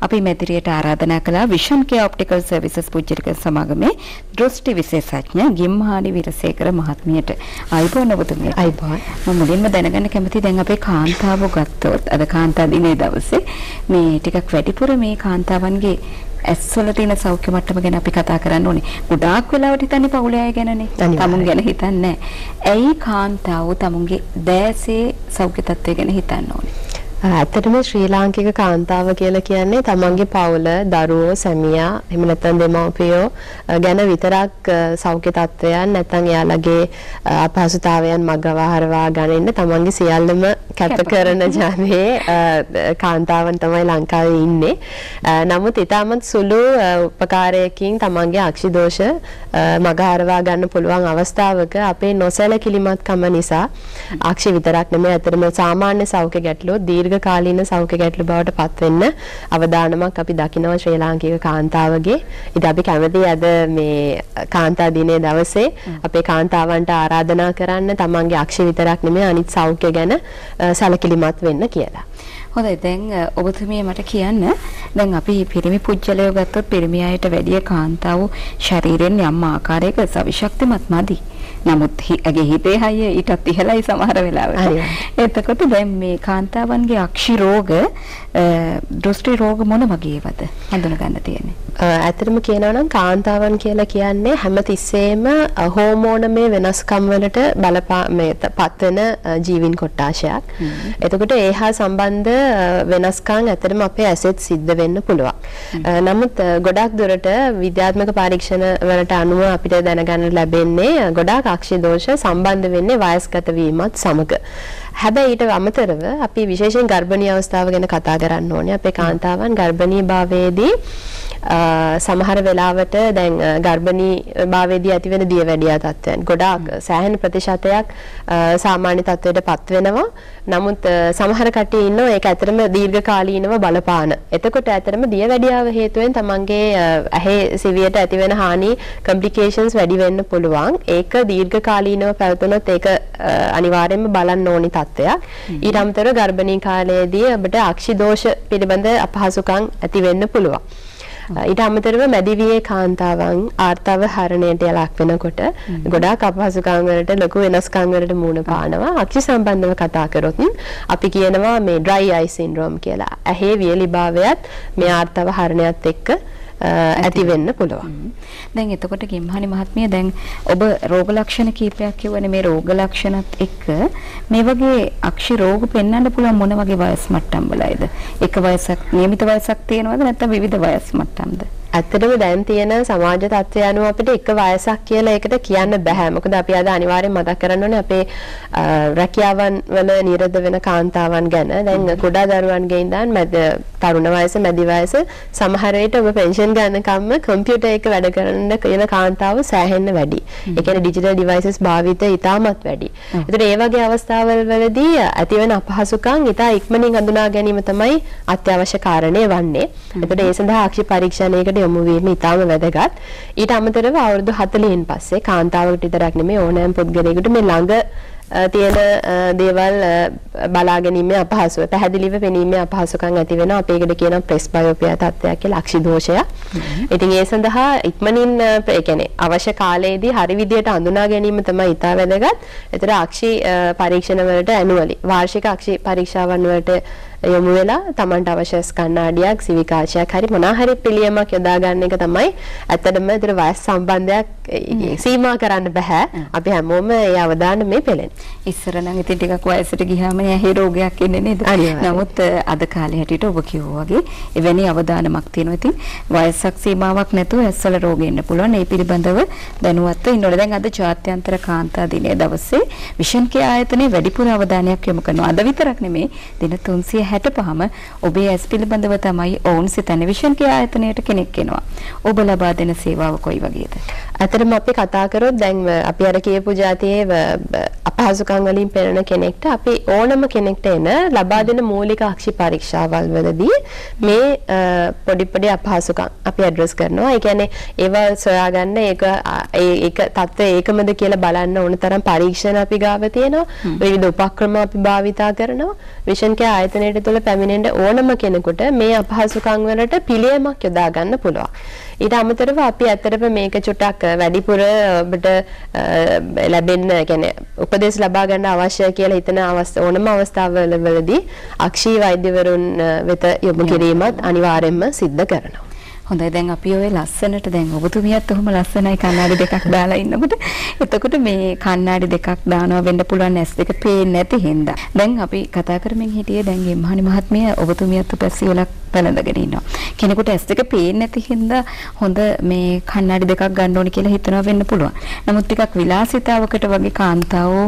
අපි මැදිරියට ආරාධනා කළා විෂන් කේ ඔප්ටිකල් සර්විසස් පුජ්‍යරික සමාගමේ දෘෂ්ටි විශේෂඥ ගිම්හානි විරසේකර මහත්මියට අයිබෝන් ඔබතුමියට අයිබෝන් මම මුලින්ම දැනගන්න කැමතියි දැන් අපේ කාන්තාව ගත්තොත් අද කාන්තා දිනේ දවසේ මේ ටිකක් වැඩිපුර මේ කාන්තාවන්ගේ ඇස්වල තියෙන සෞඛ්‍ය මට්ටම ගැන අපි කතා කරන්න ඕනේ. ගොඩාක් වෙලාවට හිතන්නේ පවුලේ අය ගැනනේ. තමුන් ගැන හිතන්නේ නැහැ. ඇයි කාන්තාව තමුන්ගේ දෑසේ සෞඛ්‍ය තත්ත්වය ගැන හිතන්න ඕනේ? ඇත්තටම ශ්‍රී ලාංකික කාන්තාව කියලා කියන්නේ තමන්ගේ පවුල, දරුවෝ, සැමියා, එහෙම නැත්නම් දෙමව්පියෝ ගැන විතරක් සෞඛ්‍ය තත්ත්වයන් නැත්නම් එයාලගේ අපහසුතාවයන් මගවහරවා ගන්න තමන්ගේ සියල්ලම කැප කරන ජනයේ කාන්තාවන් තමයි ලංකාවේ ඉන්නේ. නමුත් ඊටමත් සුළු උපකාරයකින් තමන්ගේ අක්ෂි දෝෂ මගහරවා ගන්න පුළුවන් අවස්ථාවක අපේ නොසැලකිලිමත්කම නිසා අක්ෂි විතරක් නෙමෙයි අතරම සාමාන්‍ය සෞඛ්‍ය ගැටලුව දීර්ඝ දීර්ඝකාලීන සෞඛ්‍ය ගැටලු බවට පත් වෙන්න අවදානමක් අපි දකිනවා ශ්‍රී ලාංකික කාන්තාවගේ. ඉතින් අපි කැමති අද මේ කාන්තා දිනේ දවසේ අපේ කාන්තාවන්ට ආරාධනා කරන්න තමන්ගේ අක්ෂි විතරක් නෙමෙයි අනිත් සෞඛ්‍ය ගැන සැලකිලිමත් වෙන්න කියලා. හොඳයි දැන් ඔබතුමිය මට කියන්න දැන් අපි පිරිමි පුජ්‍යලයෝ ගත්තොත් පිරිමි අයට වැඩිය කාන්තාව ශරීරයෙන් යම් ආකාරයක සවිශක්තිමත් මදි. නමුත් ඇගේ හිතේ හයිය ඊටත් ඉහළයි සමහර වෙලාවට. එතකොට දැන් මේ කාන්තාවන්ගේ අක්ෂි රෝග දෘෂ්ටි රෝග මොන වගේවද හඳුන ගන්න තියෙන්නේ? ඇත්තටම කියනවා නම් කාන්තාවන් කියලා කියන්නේ හැමතිස්සෙම හෝමෝනමය වෙනස්කම් වලට බලපා මේ පත්වෙන ජීවින් කොට්ටාශයක්. එතකොට ඒ හා සම්බන්ධ වෙනස්කම් ඇත්තටම අපේ ඇසෙත් සිද්ධ වෙන්න පුළුවන්. නමුත් ගොඩක් දුරට විද්‍යාත්මක පරීක්ෂණ වලට අනුව අපිට දැනගන්න ලැබෙන්නේ ගොඩාක් අක්ෂි දෝෂ සම්බන්ධ වෙන්නේ වයස්ගත වීමත් සමග. හැබැයි ඊට අමතරව අපි විශේෂයෙන් ගර්භණී අවස්ථාව ගැන කතා කරන්න ඕනේ. අපේ කාන්තාවන් ගර්භණී භාවයේදී සමහර වෙලාවට දැන් ගර්භණී භාවයේදී ඇතිවෙන දියවැඩියා තත්ත්වයන් ගොඩාක් සෑහෙන ප්‍රතිශතයක් සාමාන්‍ය තත්ත්වයට පත් වෙනවා. නමුත් සමහර කට්ටිය ඉන්නවා ඒක ඇත්තටම දීර්ඝකාලීනව බලපාන. එතකොට ඇත්තටම දියවැඩියාව හේතුවෙන් තමන්ගේ ඇහි සිවියට ඇතිවෙන හානි කම්ප්ලිකේෂන්ස් වැඩි වෙන්න පුළුවන්. ඒක දීර්ඝකාලීනව පැවතුනොත් ඒක අනිවාර්යයෙන්ම බලන්න ඕනි තත්ත්වයක්. ඊට අමතරව ගර්භණී කාලයේදී අපිට අක්ෂි දෝෂ පිළිබඳ අපහසුකම් ඇති වෙන්න පුළුවන්. ඊට අමතරව මැදිවියේ කාන්තාවන් ආර්තව හරණයට ලක් වෙනකොට ගොඩාක් අපහසුකම් වලට ලොකු වෙනස්කම් වලට මුහුණ පානවා. අක්ෂි සම්බන්ධව කතා කරොත් අපි කියනවා මේ dry eye syndrome කියලා. ඇහි වියලිභාවයත් මේ ආර්තව හරණයත් එක්ක ඇති වෙන්න පුළුවන්. දැන් එතකොට ගිම්හනි මහත්මිය දැන් ඔබ රෝග ලක්ෂණ කීපයක් කියවනේ මේ රෝග ලක්ෂණත් එක්ක මේ වගේ අක්ෂි රෝග පෙන්වන්න පුළුවන් මොන වගේ වයස් මට්ටම් වලයිද? එක වයසක් නියමිත වයසක් තියෙනවද නැත්නම් විවිධ වයස් මට්ටම්ද? ඇත්තටම දැන් තියෙන සමාජ තත්ත්වය අනුව අපිට එක වයසක් කියලා ඒකට කියන්න බෑ. මොකද අපි අද අනිවාර්යෙන් මතක් කරන්න ඕනේ අපේ රැකියාවන් වල නිරත වෙන කාන්තාවන් ගැන. දැන් කුඩා දරුවන්ගේ ඉඳන් මැද තරුණ වයස, මැදි වයස සමහර විට ඔබ පෙන්ෂන් ගන්නකම්ම කම්පියුටර් එක වැඩ කරන්න කියන කාන්තාව සෑහෙන්න වැඩි. ඒ කියන්නේ ඩිජිටල් ඩිවයිසස් භාවිතය ඉතාමත් වැඩි. ඒතර ඒ වගේ අවස්ථාවල් වලදී ඇතිවන අපහසුකම් ඉතා ඉක්මනින් හඳුනා ගැනීම තමයි අත්‍යවශ්‍ය කාරණය වන්නේ. ඒතර ඒ සඳහා අක්ෂි පරීක්ෂණයකට යොමු යොමු වීම ඉතාම වැදගත්. ඊට අමතරව අවුරුදු 40න් පස්සේ කාන්තාවකට විතරක් නෙමෙයි ඕනෑම පුද්ගලයෙකුට මේ ළඟ තියෙන දේවල් බලා ගැනීමේ අපහසුව පැහැදිලිව පෙනීමේ අපහසුකම් ඇති වෙන අපි ඒකට කියනවා ප්‍රෙස්බයෝපියා තත්ත්වයක් කියලා අක්ෂි දෝෂය. ඉතින් ඒ සඳහා ඉක්මනින් ඒ කියන්නේ අවශ්‍ය කාලයේදී හරි විදියට අඳුනා ගැනීම තමයි ඉතා වැදගත්. ඒතර අක්ෂි පරීක්ෂණ වලට ඇනුවලි වාර්ෂික අක්ෂි පරීක්ෂාවන් වලට යොමු වෙලා Tamanට අවශ්‍ය කණ්ණාඩියක් සිවිකාශයක් හරි මොනවා හරි පිළියමක් යොදා ගන්න එක තමයි ඇත්තටම ඒතර වයස් සම්බන්ධයක් සීමා කරන්න බෑ. අපි හැමෝම ඒ අවධානය පෙළෙන. ඉස්සර නම් ඉතින් ටිකක් වයසට ගියාම ඇහි රෝගයක් එන්නේ නේද? නමුත් අද කාලේ හැටියට ඔබ කිව්වා වගේ එවැනි අවධානමක් තියෙනවා. ඉතින් වයසක් සීමාවක් නැතුව ඇස්වල රෝග එන්න පුළුවන්. ඒ පිළිබඳව දැනුවත්ව ඉන්න ඕනේ. දැන් අද ජාත්‍යන්තර කාන්තා දිනය දවසේ විෂන් කේ ආයතනයේ වැඩිපුර අවධානයක් යොමු කරනවා. අද විතරක් නෙමෙයි දින 365ම ඔබේ ඇස් පිළිබඳව තමයි ඔවුන් සිතන්නේ විෂන් කේ ආයතනයට කෙනෙක් එනවා. ඔබ ලබා දෙන සේවාව කොයි වගේද? ඇත්තටම අපි කතා කරොත් දැන් අපි අර කියපු જાතියේ අපහසුකම් වලින් පෙළෙන කෙනෙක්ට අපි ඕනම කෙනෙක්ට එන ලබා දෙන මූලික අක්ෂි පරීක්ෂාවල් වලදී මේ පොඩි පොඩි අපහසුකම් අපි ඇඩ්‍රස් කරනවා. ඒ කියන්නේ ඒවා සොයාගන්න ඒක ඒක තත්ත්වය ඒකමද කියලා බලන්න ඕන තරම් පරීක්ෂණ අපි ගාව තියෙනවා. විවිධ උපක්‍රම අපි භාවිතා කරනවා. විෂන් කෑ ආයතනයේ තුල පැමිණෙන්න ඕනම කෙනෙකුට මේ අපහසුකම් වලට පිළියමක් යොදා ගන්න පුළුවන්. ඊට අමතරව අපි ඇත්තටම මේක චුට්ටක් වැඩිපුර ඔබට ලැබෙන්න කියන්නේ උපදෙස් ලබා ගන්න අවශ්‍ය කියලා හිතන ඕනම අවස්ථාවවලදී අක්ෂී වෛද්‍යවරුන් වෙත යොමු කිරීමත් අනිවාර්යයෙන්ම සිද්ධ කරනවා. හොඳයි. දැන් අපි ඔය ලස්සනට දැන් ඔබතුමියත් ඔහොම ලස්සනයි කණ්ණාඩි දෙකක් දාලා ඉන්නකොට. එතකොට මේ කණ්ණාඩි දෙකක් දානවා වෙන්න පුළුවන් ඇස් දෙක පේන්නේ නැති හින්දා. දැන් අපි කතා කරමින් හිටියේ දැන් ගෙම්හානි මහත්මිය ඔබතුමියත් පැසියලක් පැලඳගෙන ඉන්නවා. කෙනෙකුට ඇස් දෙක පේන්නේ නැති හින්දා හොඳ මේ කණ්ණාඩි දෙකක් ගන්න ඕනි කියලා හිතනවා වෙන්න පුළුවන්. නමුත් ටිකක් විලාසිතාවකට වගේ කාන්තාවෝ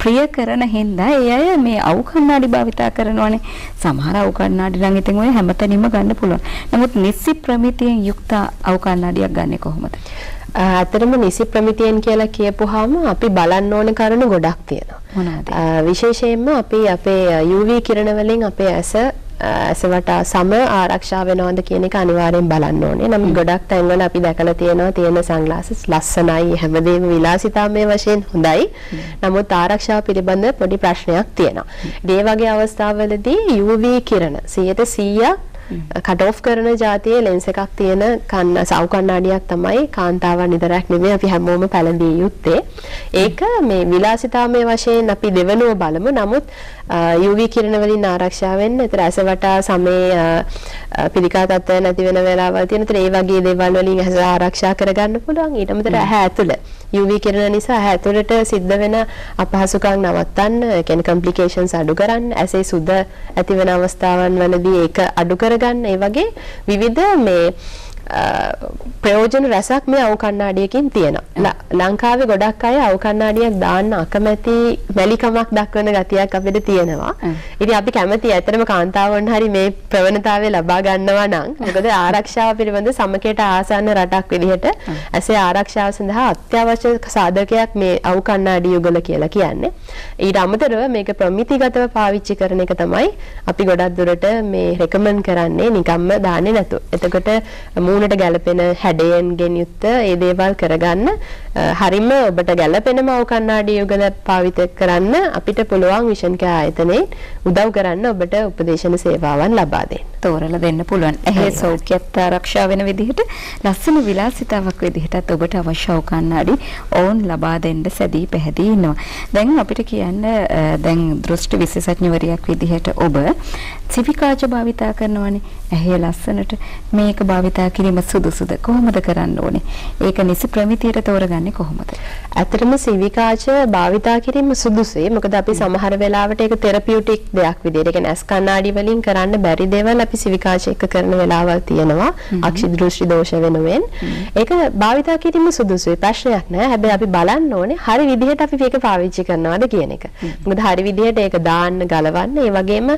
ප්‍රිය කරන හින්දා ඒ අය මේ අවු කණ්ණාඩි භාවිතා කරනවානේ. සමහර අවු කණ්ණාඩි නම් ඉතින් ඔය හැමතැනින්ම ගන්න පුළුවන්. නමුත් නිස්සි ප්‍රමිතියෙන් යුක්ත අවු කණ්ණාඩියක් ගන්නෙ කොහොමද? ඇත්තටම නිසි ප්‍රමිතියෙන් කියලා කියපුවාම අපි බලන්න ඕන කරුණු ගොඩක් තියෙනවා. මොනවද? විශේෂයෙන්ම අපි අපේ UV කිරණ වලින් අපේ ඇස ඇස වටා සම ආරක්ෂා වෙනවද කියන එක අනිවාර්යෙන් බලන්න ඕනේ. නමුත් ගොඩක් තැන්වල අපි දැකලා තියෙනවා තියෙන සන්ග්ලාසස් ලස්සනයි හැමදේම විලාසිතාමය වශයෙන් හොඳයි. නමුත් ආරක්ෂාව පිළිබඳ පොඩි ප්‍රශ්නයක් තියෙනවා. ඒ වගේ අවස්ථාවලදී UV කිරණ 100% කට් ඔෆ් කරන જાතියේ ලෙන්ස් එකක් තියෙන කන්න සව් කණ්ණාඩියක් තමයි කාන්තාවන් විතරක් නෙමෙයි අපි හැමෝම පැළඳිය යුත්තේ. ඒක මේ විලාසිතාමය වශයෙන් අපි දෙවනුව බලමු. නමුත් UV කිරණ වලින් ආරක්ෂා වෙන්න. ඒතර ඇස වටා සමේ පිළිකා තත්ත්වය නැති වෙන වෙලාවල් තියෙන. ඒතර ඒ වගේ දේවල් වලින් ඇස ආරක්ෂා කරගන්න පුළුවන්. ඊට අමතරව ඇහැ ඇතුළ UV කිරණ නිසා ඇහැ ඇතුළට සිද්ධ වෙන අපහසුකම් නවත්තන්න, ඒ කියන්නේ complications අඩු කරන්න, ඇසේ සුද ඇති වෙන අවස්ථාවන් වලදී ඒක අඩු කරගන්න, ඒ වගේ විවිධ මේ ප්‍රයෝජන රැසක් මේ අවු කණ්ණාඩියකින් තියෙනවා. ලංකාවේ ගොඩක් අය අවු කණ්ණාඩියක් දාන්න අකමැති මැලිකමක් දක්වන ගතියක් අපිට තියෙනවා. ඉතින් අපි කැමති ඇත්තටම කාන්තාවන් හරි මේ ප්‍රවණතාවය ලබා ගන්නවා නම් මොකද ආරක්ෂාව පිළිබඳ සමකයට ආසන්න රටක් විදිහට ඇසේ ආරක්ෂාව සඳහා අත්‍යවශ්‍ය සාධකයක් මේ අවු කණ්ණාඩි යුගල කියලා කියන්නේ. ඊට අමතරව මේක ප්‍රමිතිගතව පාවිච්චි කරන එක තමයි අපි ගොඩක් දුරට මේ රෙකමන්ඩ් කරන්නේ නිකම්ම දාන්නේ නැතුව. එතකොට මූණට ගැලපෙන හැඩයෙන්ගෙන් යුක්ත ඒ දේවල් කරගන්න හරිම ඔබට ගැලපෙනම ඔව් කණ්ණාඩි යුගල පාවිත කරන්න අපිට පුළුවන් විෂන් කෑ ආයතනයේ උදව් කරන්න ඔබට උපදේශන සේවාවන් ලබා දෙන්න. තෝරලා දෙන්න පුළුවන්. ඇහි සෞඛ්‍යත් ආරක්ෂා වෙන විදිහට ලස්සන විලාසිතාවක් විදිහටත් ඔබට අවශ්‍ය ඔව් කණ්ණාඩි ඕන් ලබා දෙන්න සැදී පැහැදී ඉන්නවා. දැන් අපිට කියන්න දැන් දෘෂ්ටි විශේෂඥවරියක් විදිහට ඔබ සිවිකාච භාවිතා කරනවානේ. ඇහි ලස්සනට මේක භාවිතා කිරීම සුදුසුද කොහොමද කරන්න ඕනේ? ඒක නිසි ප්‍රමිතියට තෝරගන්නේ කොහොමද? ඇත්තටම සිවිකාච භාවිතා කිරීම සුදුසුයි. මොකද අපි සමහර වෙලාවට ඒක තෙරපියුටික් දෙයක් විදිහට, ඒ කියන්නේ ඇස් කණ්ණාඩි වලින් කරන්න බැරි දේවල් අපි සිවිකාච එක්ක කරන වෙලාවල් තියෙනවා. අක්ෂි දෘෂ්ටි දෝෂ වෙනුවෙන්. ඒක භාවිතා කිරීම සුදුසුයි. ප්‍රශ්නයක් නෑ. හැබැයි අපි බලන්න ඕනේ හරි විදිහට අපි මේක පාවිච්චි කරනවද කියන එක. මොකද හරි විදිහට ඒක දාන්න, ගලවන්න, ඒ වගේම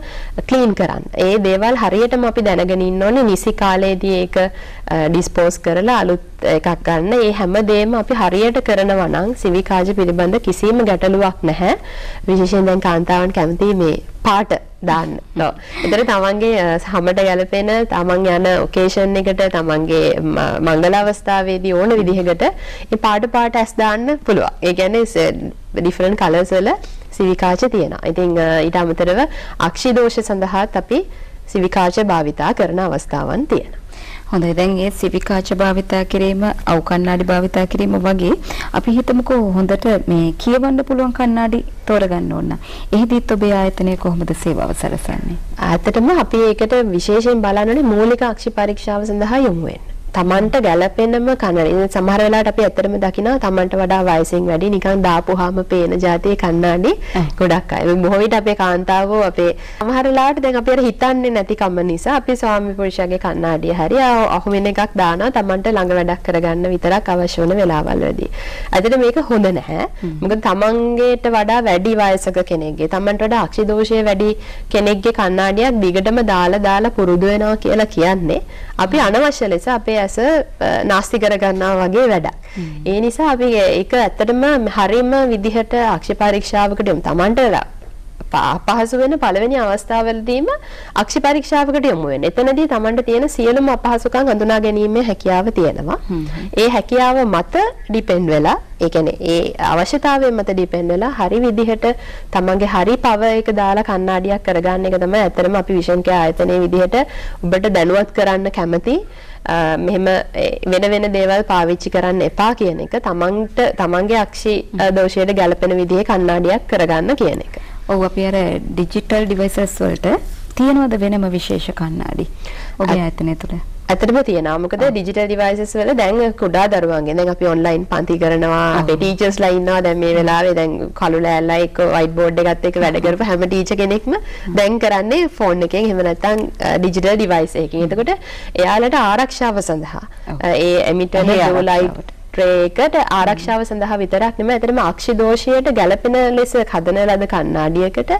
ක්ලීන් කරන්න. ඒ දේවල් හරියටම අපි දැනගෙන ඉන්න ඕනේ. නිසි කාලයේදී ඒක ඩිස්පෝස් කරලා අලුත් එකක් ගන්න. ඒ හැම දෙයක්ම අපි හරියට කරනවා නම් සිවිකාජ පිළිබඳ කිසිම ගැටලුවක් නැහැ. විශේෂයෙන් දැන් කාන්තාවන් කැමති මේ පාට දාන්න. ඔව්. ඒතර තමන්ගේ හැමට ගැලපෙන තමන් යන ඔකේෂන් එකට තමන්ගේ මංගල අවස්ථාවේදී ඕන විදිහකට ඒ පාට පාට ඇස් දාන්න පුළුවන්. ඒ කියන්නේ ඩිෆරන්ට් කලර්ස් වල සිවිකාච තියෙනවා. ඉතින් ඊට අමතරව අක්ෂි දෝෂ සඳහාත් අපි සිවිකාච භාවිතා කරන අවස්ථාවන් තියෙනවා. හොඳයි දැන් ඒ සිවිකාච භාවිතා කිරීම අවු කණ්ණාඩි භාවිතා කිරීම වගේ අපි හිතමුකෝ හොඳට මේ කියවන්න පුළුවන් කණ්ණාඩි තෝරගන්න ඕන. එහෙදිත් ඔබේ ආයතනය කොහොමද සේවාව සැලසන්නේ? ඇත්තටම අපි ඒකට විශේෂයෙන් බලන්නේ මූලික අක්ෂි පරීක්ෂාව සඳහා යොමු වෙන්න. තමන්ට ගැළපෙනම කන්නඩි. සමහර වෙලාවට අපි ඇත්තටම දකිනවා තමන්ට වඩා වයසින් වැඩි නිකන් දාපුවාම පේන જાතියේ කන්නඩි ගොඩක් අය. බොහෝ විට අපේ කාන්තාවෝ අපේ සමහර වෙලාවට දැන් අපි අර හිතන්නේ නැති කම නිසා අපි ස්වාමි පුරුෂයාගේ කන්නඩිය හරි අහු වෙන එකක් දානවා තමන්ට ළඟ වැඩක් කරගන්න විතරක් අවශ්‍ය වන වෙලාවල් වලදී. ඇත්තට මේක හොඳ නැහැ. මොකද තමන්ගේට වඩා වැඩි වයසක කෙනෙක්ගේ තමන්ට වඩා අක්ෂි දෝෂය වැඩි කෙනෙක්ගේ කන්නඩියක් දිගටම දාලා දාලා පුරුදු වෙනවා කියලා කියන්නේ අපි අනවශ්‍ය ලෙස අපේ ඇස නාස්ති කරගන්නවා වගේ වැඩක්. ඒ නිසා අපි ඒක ඇත්තටම හරිම විදිහට අක්ෂ පරීක්ෂාවකට යමු. Tamanට අපහසු වෙන පළවෙනි අවස්ථාවවලදීම අක්ෂි පරීක්ෂාවකට යොමු වෙන්න. එතනදී Tamanට තියෙන සියලුම අපහසුකම් හඳුනා ගැනීමේ හැකියාව තියෙනවා. ඒ හැකියාව මත ඩිපෙන්ඩ් වෙලා ඒ කියන්නේ ඒ අවශ්‍යතාවය මත ඩිපෙන්ඩ් වෙලා හරි විදිහට තමන්ගේ හරි පව එක දාලා කණ්ණාඩියක් කරගන්න එක තමයි ඇත්තටම අපි විෂන් කේ ආයතනයේ විදිහට ඔබට දැනුවත් කරන්න කැමති මෙහෙම වෙන වෙන දේවල් පාවිච්චි කරන්න එපා කියන එක තමන්ට තමන්ගේ අක්ෂි දෝෂයට ගැලපෙන විදිහේ කණ්ණාඩියක් කරගන්න කියන එක. ඔව් අපි අර ඩිජිටල් ඩිවයිසස් වලට තියනවද වෙනම විශේෂ කණ්ණාඩි? ඔබේ ආයතනය තුළ? ඇත්තටම තියෙනවා. මොකද ඩිජිටල් ඩිවයිසස් වල දැන් කුඩා දරුවන්ගේ. දැන් අපි ඔන්ලයින් පන්ති කරනවා. අපේ ටීචර්ස්ලා ඉන්නවා. දැන් මේ වෙලාවේ දැන් කළු ලෑල්ලා එක්ක වයිට් බෝඩ් එකත් එක්ක වැඩ කරපු හැම ටීචර් කෙනෙක්ම දැන් කරන්නේ ෆෝන් එකෙන්. එහෙම නැත්නම් ඩිජිටල් ඩිවයිස් එකකින්. එතකොට එයාලට ආරක්ෂාව සඳහා ඒ එමිටර් බ්ලූ ලයිට් ට්‍රේකට ආරක්ෂාව සඳහා විතරක් නෙමෙයි අතරම අක්ෂි දෝෂයට ගැළපෙන ලෙස හදන ලද කණ්ණාඩියකට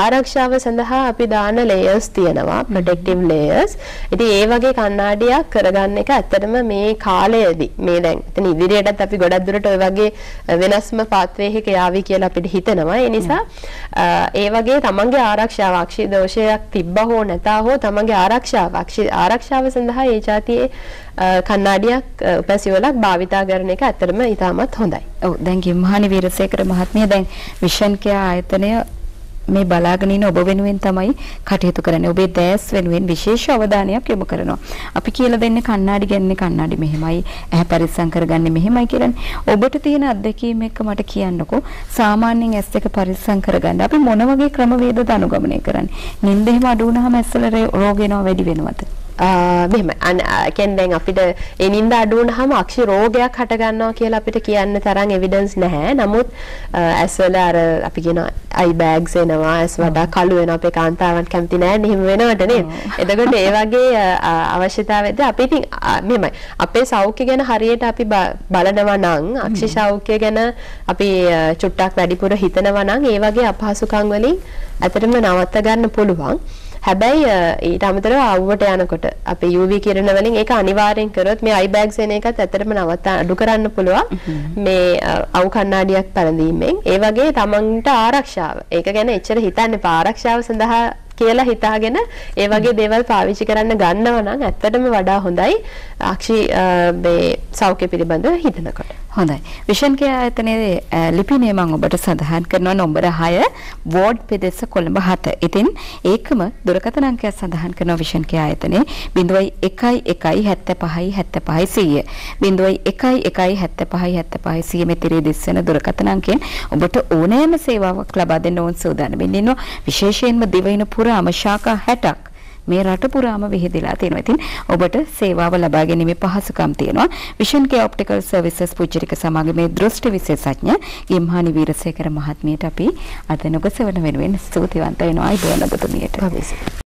ආරක්ෂාව සඳහා අපි දාන ලේයර්ස් තියෙනවා ප්‍රොටෙක්ටිව් ලේයර්ස්. ඉතින් ඒ වගේ කණ්ණාඩියක් කරගන්න එක ඇත්තටම මේ කාලයේදී මේ දැන් එතන ඉදිරියටත් අපි ගොඩක් දුරට ওই වගේ වෙනස්ම පාත්වයක යාවි කියලා අපිට හිතෙනවා. ඒ නිසා ඒ වගේ තමන්ගේ ආරක්ෂාව අක්ෂි දෝෂයක් තිබ්බා හෝ නැතා හෝ තමන්ගේ ආරක්ෂාව ආරක්ෂාව සඳහා ඒ જાතියේ කණ්ණාඩියක් උපැසිවලක් භාවිතා කරන එක ඇත්තටම ඉතාමත් හොඳයි. ඔව් දැන් ගිම්හානි වීරසේකර මහත්මිය දැන් විෂන් කෙයා ආයතනය මේ බලාගෙන ඉන්න ඔබ වෙනුවෙන් තමයි කටයුතු කරන්නේ. ඔබේ දැස් වෙනුවෙන් විශේෂ අවධානයක් යොමු කරනවා. අපි කියලා දෙන්නේ කණ්ණාඩි ගන්නේ කණ්ණාඩි මෙහෙමයි, ඇහැ පරිස්සම් කරගන්නේ මෙහෙමයි කියලානේ. ඔබට තියෙන අත්දැකීම් එක්ක මට කියන්නකෝ. සාමාන්‍යයෙන් ඇස් දෙක පරිස්සම් කරගන්න අපි මොන වගේ ක්‍රමවේදද අනුගමනය කරන්නේ? නිින්ද එහෙම අඩු වුණාම ඇස්වල රෝග එනවා වැඩි වෙනවද? මෙහෙම කියන්නේ දැන් අපිට ඒ නිින්ද අඩු වුනහම අක්ෂි රෝගයක් හට ගන්නවා කියලා අපිට කියන්න තරම් එවිඩන්ස් නැහැ. නමුත් ඇස්වල අර අපි කියන අයි බෑග්ස් එනවා, ඇස් වඩා කළු වෙනවා. අපේ කාන්තාවන් කැමති නැහැ නේ වෙනවට නේද? එතකොට ඒ වගේ අවශ්‍යතාවයද අපි ඉතින් මෙහෙමයි. අපේ සෞඛ්‍ය ගැන හරියට අපි බලනවා නම් අක්ෂි සෞඛ්‍ය ගැන අපි චුට්ටක් වැඩිපුර හිතනවා නම් ඒ වගේ අපහසුකම් වලින් ඇත්තටම නවත්ත ගන්න පුළුවන්. හැබැයි ඊට අමතරව අවුවට යනකොට අපේ UV කිරණ වලින් ඒක අනිවාර්යෙන් කරොත් මේ අයි බෑග්ස් එන එකත් ඇත්තටම නවත්ත අඩු කරන්න පුළුවන්. මේ අවු කණ්ණාඩියක් පැළඳීමෙන්. ඒ වගේ තමන්ට ආරක්ෂාව. ඒක ගැන එච්චර හිතන්න එපා. ආරක්ෂාව සඳහා කියලා හිතාගෙන ඒ වගේ දේවල් පාවිච්චි කරන්න ගන්නව නම් ඇත්තටම වඩා හොඳයි අක්ෂි මේ සෞඛ්‍ය පිළිබඳව හිතනකොට. හොඳයි. විෂන් කේ ආයතනයේ ලිපිනේ මම ඔබට සඳහන් කරනවා නම්බර 6 වෝඩ් පෙදෙස කොළඹ 7. ඉතින් ඒකම දුරකථන අංකය සඳහන් කරනවා විෂන් කේ ආයතනයේ 0117575100. 0117575100 මෙතිරේ දිස්සන දුරකථන අංකයෙන් ඔබට ඕනෑම සේවාවක් ලබා දෙන්න ඕන සූදානම් වෙන්න ඉන්නවා. විශේෂයෙන්ම දිවයින පුරාම ශාඛා 60ක් මේ රට පුරාම විහිදලා තියෙනවා. ඉතින් ඔබට සේවාව ලබා ගැනීමේ පහසුකම් තියෙනවා. Vision Care Optical Services පුජ්‍යරික සමාගමේ දෘෂ්ටි විශේෂඥ ගිම්හානි වීරසේකර මහත්මියට අපි අද නොගසවන වෙනුවෙන් ස්තුතිවන්ත වෙනවා. අයිබෝන ඔබතුමියට.